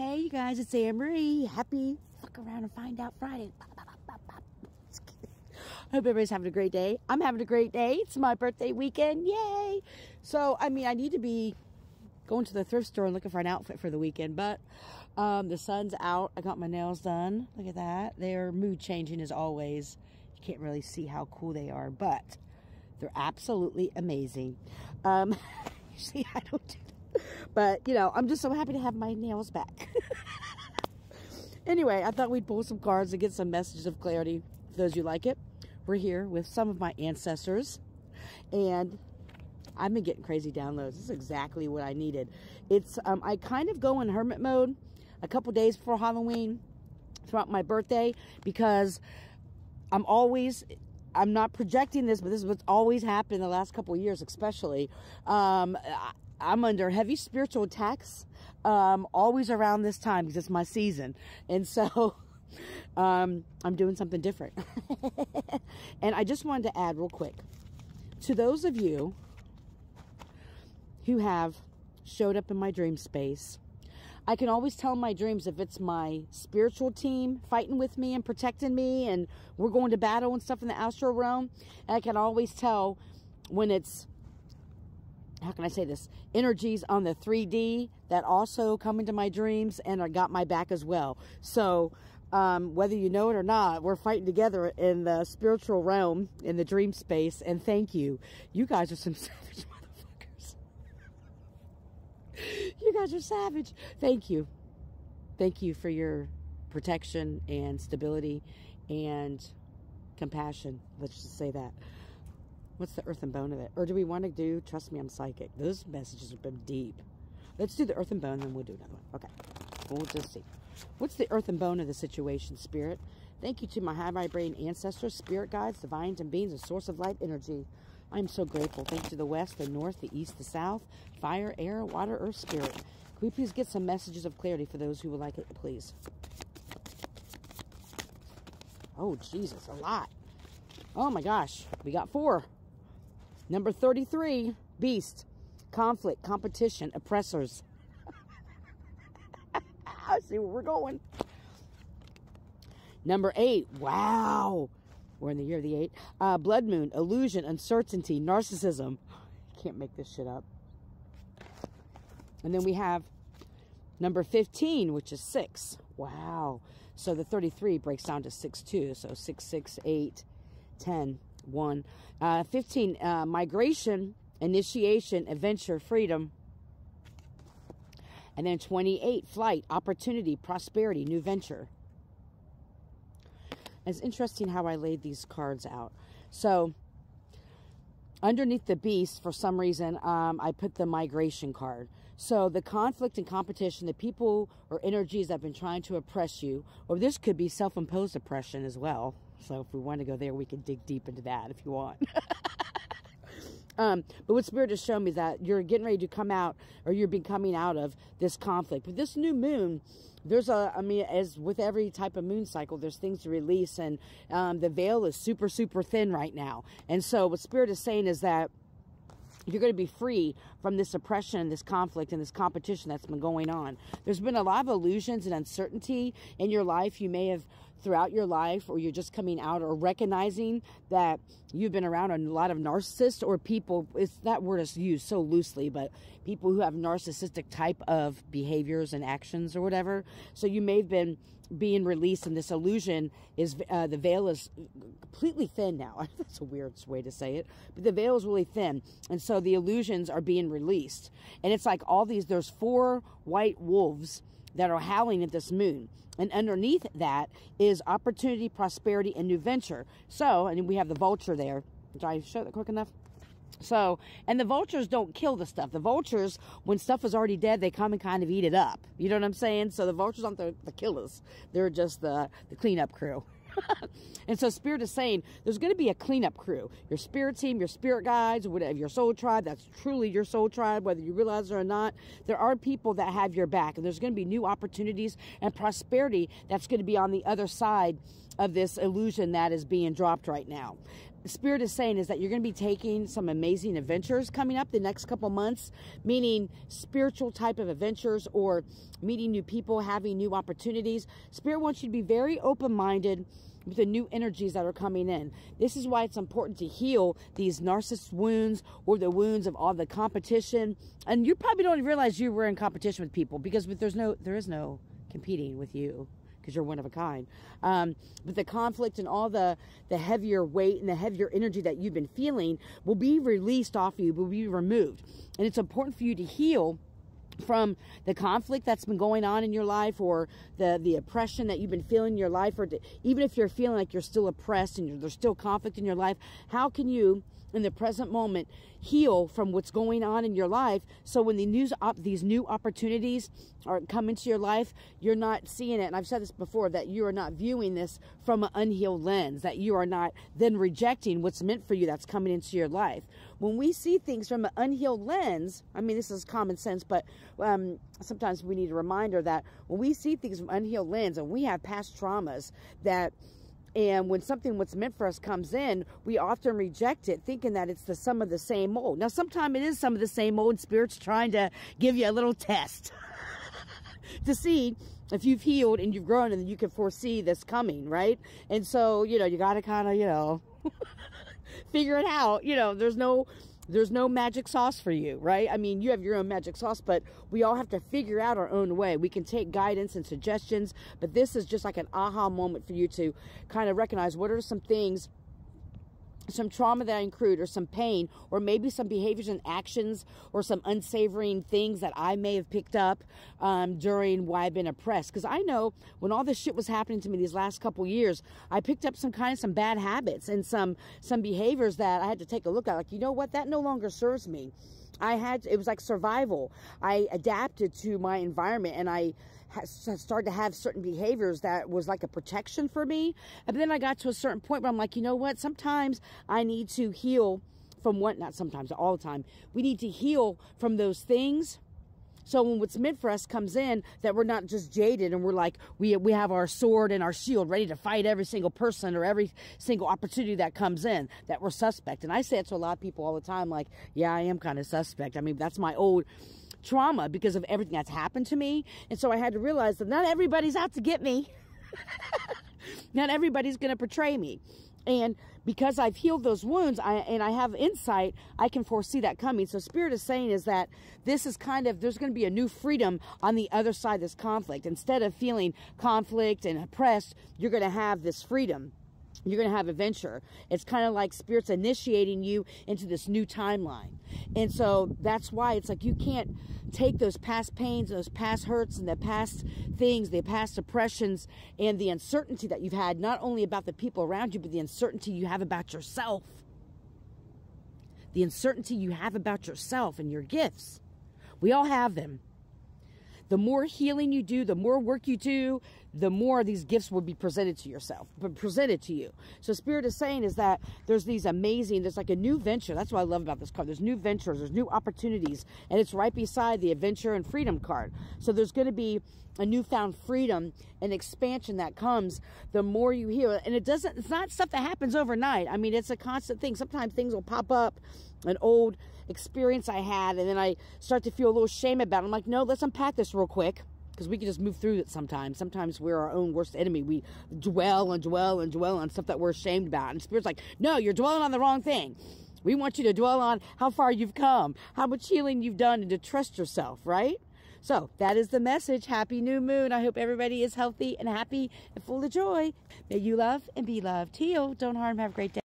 Hey, you guys, it's AnnMarie. Happy fuck around and find out Friday. Hope everybody's having a great day. I'm having a great day. It's my birthday weekend. Yay! So, I mean, I need to be going to the thrift store and looking for an outfit for the weekend, but um, the sun's out. I got my nails done. Look at that. They're mood changing as always. You can't really see how cool they are, but they're absolutely amazing. Um, see, I don't do but, you know, I'm just so happy to have my nails back. anyway, I thought we'd pull some cards and get some messages of clarity. For those you like it, we're here with some of my ancestors. And I've been getting crazy downloads. This is exactly what I needed. It's, um, I kind of go in hermit mode a couple days before Halloween throughout my birthday because I'm always I'm not projecting this, but this is what's always happened in the last couple years, especially. Um, I'm under heavy spiritual attacks, um, always around this time because it's my season. And so, um, I'm doing something different. and I just wanted to add real quick to those of you who have showed up in my dream space. I can always tell my dreams if it's my spiritual team fighting with me and protecting me and we're going to battle and stuff in the astral realm. And I can always tell when it's how can I say this, energies on the 3D that also come into my dreams and are got my back as well. So, um, whether you know it or not, we're fighting together in the spiritual realm, in the dream space, and thank you. You guys are some savage motherfuckers. you guys are savage. Thank you. Thank you for your protection and stability and compassion. Let's just say that. What's the earth and bone of it? Or do we want to do, trust me, I'm psychic. Those messages have been deep. Let's do the earth and bone, then we'll do another one. Okay. We'll just see. What's the earth and bone of the situation, spirit? Thank you to my high vibrating ancestors, spirit guides, divines, and beings, a source of light energy. I'm so grateful. Thank you to the west, the north, the east, the south, fire, air, water, earth, spirit. Can we please get some messages of clarity for those who would like it, please? Oh, Jesus, a lot. Oh, my gosh. We got four. Number 33, beast, conflict, competition, oppressors. I see where we're going. Number eight, wow. We're in the year of the eight. Uh, blood moon, illusion, uncertainty, narcissism. Can't make this shit up. And then we have number 15, which is six. Wow. So the 33 breaks down to six, two. So six, six, eight, 10 one. Uh, 15, uh, migration, initiation, adventure, freedom. And then 28, flight, opportunity, prosperity, new venture. It's interesting how I laid these cards out. So, underneath the beast, for some reason, um, I put the migration card. So, the conflict and competition, the people or energies that have been trying to oppress you, or this could be self imposed oppression as well. So if we want to go there, we can dig deep into that if you want. um, but what Spirit has shown me is that you're getting ready to come out, or you're being coming out of this conflict. But this new moon, there's a, I mean, as with every type of moon cycle, there's things to release, and um, the veil is super, super thin right now. And so what Spirit is saying is that you're going to be free from this oppression, and this conflict, and this competition that's been going on. There's been a lot of illusions and uncertainty in your life. You may have throughout your life or you're just coming out or recognizing that you've been around a lot of narcissists or people it's that word is used so loosely but people who have narcissistic type of behaviors and actions or whatever. So you may have been being released and this illusion is uh, the veil is completely thin now. That's a weird way to say it but the veil is really thin and so the illusions are being released. And it's like all these there's four white wolves that are howling at this moon. And underneath that is opportunity, prosperity, and new venture. So, and we have the vulture there. Did I show that quick enough? So, and the vultures don't kill the stuff. The vultures, when stuff is already dead, they come and kind of eat it up. You know what I'm saying? So the vultures aren't the, the killers. They're just the, the cleanup crew. and so Spirit is saying there's going to be a cleanup crew. Your spirit team, your spirit guides, whatever, your soul tribe, that's truly your soul tribe, whether you realize it or not. There are people that have your back, and there's going to be new opportunities and prosperity that's going to be on the other side of this illusion that is being dropped right now. Spirit is saying is that you're going to be taking some amazing adventures coming up the next couple months, meaning spiritual type of adventures or meeting new people, having new opportunities. Spirit wants you to be very open minded with the new energies that are coming in. This is why it's important to heal these narcissist wounds or the wounds of all the competition. And you probably don't realize you were in competition with people because there's no there is no competing with you because you're one of a kind. Um, but the conflict and all the, the heavier weight and the heavier energy that you've been feeling will be released off you, will be removed. And it's important for you to heal from the conflict that's been going on in your life or the the oppression that you've been feeling in your life or to, even if you're feeling like you're still oppressed and there's still conflict in your life how can you in the present moment heal from what's going on in your life. So when the news op- these new opportunities are come into your life you're not seeing it. And i've said this before that you are not viewing this from an unhealed lens that you are not then rejecting what's meant for you that's coming into your life. When we see things from an unhealed lens i mean this is common sense but um, sometimes we need a reminder that when we see things from unhealed lens and we have past traumas that and when something what's meant for us comes in, we often reject it, thinking that it's the sum of the same old. Now, sometimes it is some of the same old, Spirit's trying to give you a little test to see if you've healed and you've grown and you can foresee this coming, right? And so, you know, you got to kind of, you know, figure it out. You know, there's no there's no magic sauce for you, right? I mean, you have your own magic sauce, but we all have to figure out our own way. We can take guidance and suggestions, but this is just like an aha moment for you to kind of recognize what are some things some trauma that I incurred or some pain or maybe some behaviors and actions or some unsavory things that I may have picked up um, during why I've been oppressed. Because I know when all this shit was happening to me these last couple years, I picked up some kind of some bad habits and some some behaviors that I had to take a look at. Like, you know what? That no longer serves me. I had, it was like survival. I adapted to my environment and I started to have certain behaviors that was like a protection for me. And then I got to a certain point where I'm like, you know what? Sometimes I need to heal from what, not sometimes, all the time. We need to heal from those things so when what's meant for us comes in, that we're not just jaded and we're like, we, we have our sword and our shield ready to fight every single person or every single opportunity that comes in, that we're suspect. And I say it to a lot of people all the time, like, yeah, I am kind of suspect. I mean, that's my old trauma because of everything that's happened to me. And so I had to realize that not everybody's out to get me. not everybody's going to portray me. And because I've healed those wounds I, and I have insight, I can foresee that coming. So Spirit is saying is that this is kind of, there's going to be a new freedom on the other side of this conflict. Instead of feeling conflict and oppressed, you're going to have this freedom you're going to have adventure. It's kind of like spirits initiating you into this new timeline. And so that's why it's like you can't take those past pains, those past hurts, and the past things, the past oppressions, and the uncertainty that you've had, not only about the people around you, but the uncertainty you have about yourself. The uncertainty you have about yourself and your gifts. We all have them. The more healing you do, the more work you do, the more these gifts will be presented to yourself, but presented to you. So Spirit is saying is that there's these amazing, there's like a new venture. That's what I love about this card. There's new ventures, there's new opportunities, and it's right beside the adventure and freedom card. So there's going to be a newfound freedom and expansion that comes the more you heal. And it doesn't, it's not stuff that happens overnight. I mean, it's a constant thing. Sometimes things will pop up, an old experience I had, and then I start to feel a little shame about it. I'm like, no, let's unpack this real quick because we can just move through it sometimes. Sometimes we're our own worst enemy. We dwell and dwell and dwell on stuff that we're ashamed about. And Spirit's like, no, you're dwelling on the wrong thing. We want you to dwell on how far you've come, how much healing you've done, and to trust yourself, right? So that is the message. Happy new moon. I hope everybody is healthy and happy and full of joy. May you love and be loved. Heal. Don't harm. Have a great day.